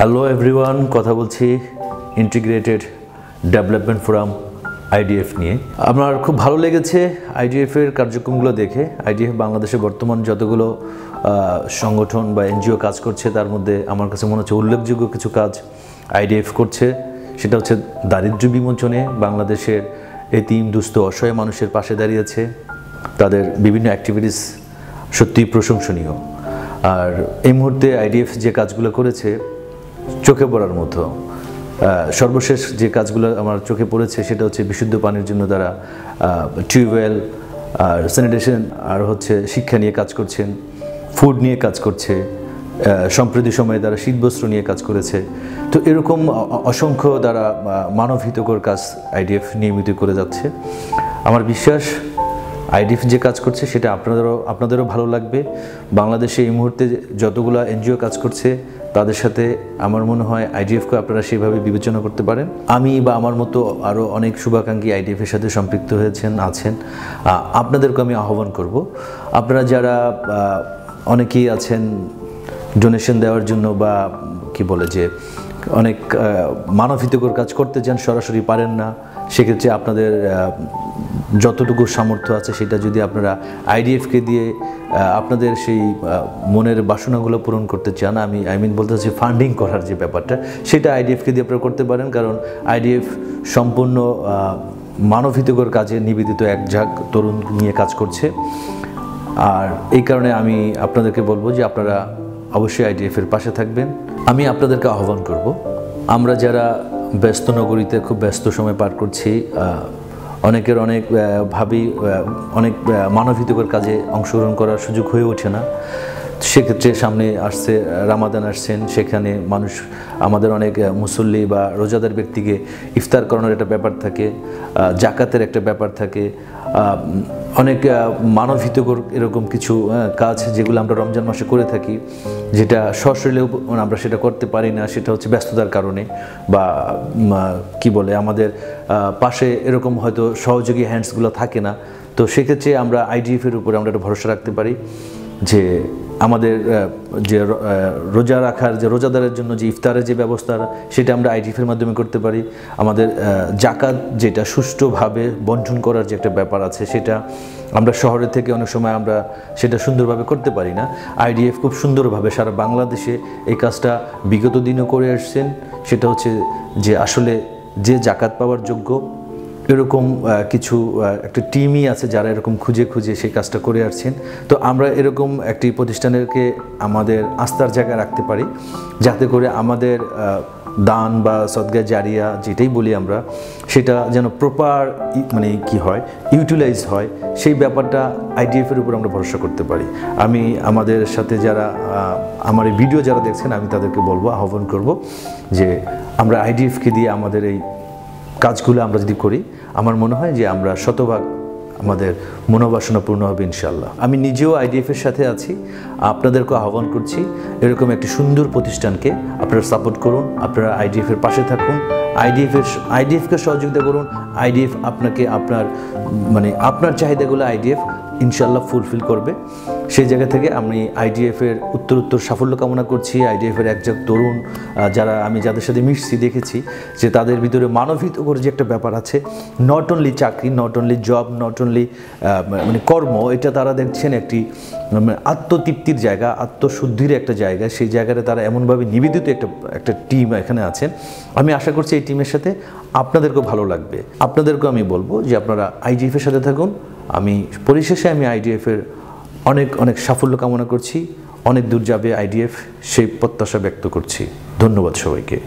Hello everyone কথা বলছি integrated development forum IDF নিয়ে। আমার খুব ভালো লেগেছে আইডিএফের কার্যক্রমগুলো দেখে। আইডিএফ বাংলাদেশে বর্তমান যতগুলো সংগঠন বা এনজিও কাজ করছে, তার মধ্যে আমার কাছে মনে হচ্ছে উল্লেখযোগ্য কিছু কাজ আইডিএফ করছে। সেটা হচ্ছে দারিদ্র্য বিমোচনে বাংলাদেশের এতিম দুস্থ অসহায় মানুষের পাশে দাঁড়িয়েছে। তাদের বিভিন্ন অ্যাক্টিভিটিস সত্যিই প্রশংসনীয়। আর এই মুহূর্তে আইডিএফ যে কাজগুলো করেছে চোখে পড়ার মতো। সর্বশেষ যে কাজগুলো আমার চোখে পড়েছে সেটা হচ্ছে বিশুদ্ধ পানির জন্য তারা টিউবওয়েল আর স্যানিটেশন আর হচ্ছে শিক্ষা নিয়ে কাজ করছেন, ফুড নিয়ে কাজ করছে সম্প্রতি সময়ে তারা শীতবস্ত্র নিয়ে কাজ করেছে। তো এরকম অসংখ্য দ্বারা মানবহিতকর কাজ আইডিএফ নিয়মিত করে যাচ্ছে। আমার বিশ্বাস, আইডিএফ যে কাজ করছে সেটা আপনাদেরও আপনাদেরও ভালো লাগবে। বাংলাদেশে এই মুহূর্তে যতগুলো এনজিও কাজ করছে তাদের সাথে আমার মনে হয় আইডিএফকে আপনারা সেভাবে বিবেচনা করতে পারেন। আমি বা আমার মতো আরও অনেক শুভাকাঙ্ক্ষী আইডিএফের সাথে সম্পৃক্ত হয়েছেন, আছেন। আপনাদেরকে আমি আহ্বান করব। আপনারা যারা অনেকেই আছেন ডোনেশন দেওয়ার জন্য বা কি বলে যে, অনেক মানবহিতকর কাজ করতে চান, সরাসরি পারেন না, সেক্ষেত্রে আপনাদের যতটুকু সামর্থ্য আছে সেটা যদি আপনারা আইডিএফকে দিয়ে আপনাদের সেই মনের বাসনাগুলো পূরণ করতে চান, আমি আই মিন বলতে চাচ্ছি ফান্ডিং করার যে ব্যাপারটা, সেটা আইডিএফকে দিয়ে আপনারা করতে পারেন। কারণ আইডিএফ সম্পূর্ণ মানবহিতকর কাজে নিবেদিত এক ঝাঁক তরুণ নিয়ে কাজ করছে। আর এই কারণে আমি আপনাদেরকে বলব যে আপনারা অবশ্যই আইডিএফের পাশে থাকবেন। আমি আপনাদেরকে আহ্বান করব, আমরা যারা ব্যস্ত নগরীতে খুব ব্যস্ত সময় পার করছি অনেকের অনেক ভাবি অনেক মানবহিতকর কাজে অংশগ্রহণ করার সুযোগ হয়ে ওঠে না। সেক্ষেত্রে সামনে আসছে, রামাদান আসছেন, সেখানে মানুষ, আমাদের অনেক মুসল্লি বা রোজাদার ব্যক্তিকে ইফতার করানোর একটা ব্যাপার থাকে জাকাতের একটা ব্যাপার থাকে অনেক মানবহিতকর এরকম কিছু কাজ যেগুলো আমরা রমজান মাসে করে থাকি, যেটা সশরীরেও আমরা সেটা করতে পারি না, সেটা হচ্ছে ব্যস্ততার কারণে বা কি বলে, আমাদের পাশে এরকম হয়তো সহযোগী হ্যান্ডসগুলো থাকে না। তো সেক্ষেত্রে আমরা আইডিএফের উপরে আমরা একটা ভরসা রাখতে পারি যে আমাদের যে রোজা রাখার, যে রোজাদারের জন্য যে ইফতারের যে ব্যবস্থা, সেটা আমরা আইডিএফের মাধ্যমে করতে পারি। আমাদের জাকাত যেটা সুষ্ঠুভাবে বন্টন করার যে একটা ব্যাপার আছে, সেটা আমরা শহরের থেকে অনেক সময় আমরা সেটা সুন্দরভাবে করতে পারি না। আইডিএফ খুব সুন্দরভাবে সারা বাংলাদেশে এই কাজটা বিগত দিনও করে আসছেন। সেটা হচ্ছে যে আসলে যে জাকাত পাওয়ার যোগ্য এরকম কিছু একটা টিমই আছে যারা এরকম খুঁজে খুঁজে সেই কাজটা করে আসছেন। তো আমরা এরকম একটি প্রতিষ্ঠানেরকে আমাদের আস্থার জায়গায় রাখতে পারি, যাতে করে আমাদের দান বা সদগা, জারিয়া যেটাই বলি আমরা, সেটা যেন প্রপার মানে কি হয় ইউটিলাইজ হয়, সেই ব্যাপারটা আইডিএফের উপর আমরা ভরসা করতে পারি। আমি আমাদের সাথে যারা আমার এই ভিডিও যারা দেখছেন, আমি তাদেরকে বলব, আহ্বান করব যে আমরা আইডিএফকে দিয়ে আমাদের এই কাজগুলো আমরা যদি করি, আমার মনে হয় যে আমরা শতভাগ আমাদের মনোবাসনা পূর্ণ হবে ইনশাল্লাহ আমি নিজেও আইডিএফের সাথে আছি আপনাদেরকে আহ্বান করছি, এরকম একটি সুন্দর প্রতিষ্ঠানকে আপনারা সাপোর্ট করুন, আপনারা আইডিএফের পাশে থাকুন আইডিএফের আইডিএফকে সহযোগিতা করুন, আইডিএফ আপনাকে আপনার মানে আপনার চাহিদাগুলো আইডিএফ ইনশাল্লাহ ফুলফিল করবে। সেই জায়গা থেকে আমি আইডিএফের উত্তর উত্তর সাফল্য কামনা করছি। আইডিএফের একজন তরুণ যারা আমি যাদের সাথে মিশছি, দেখেছি যে তাদের ভিতরে মানবিত করে যে একটা ব্যাপার আছে নট অনলি চাকরি not only job not only মানে কর্ম, এটা তারা দেখছেন একটি আত্মতৃপ্তির জায়গা, আত্মশুদ্ধির একটা জায়গা। সেই জায়গাটা তারা এমনভাবে নিবেদিত একটা একটা টিম এখানে আছেন। আমি আশা করছি এই টিমের সাথে আপনাদেরকেও ভালো লাগবে। আপনাদেরকেও আমি বলব যে আপনারা আইডিএফের সাথে থাকুন। আমি, পরিশেষে আমি আইডিএফের অনেক অনেক সাফল্য কামনা করছি, অনেক দূর যাবে আইডিএফ সেই প্রত্যাশা ব্যক্ত করছি। ধন্যবাদ সবাইকে।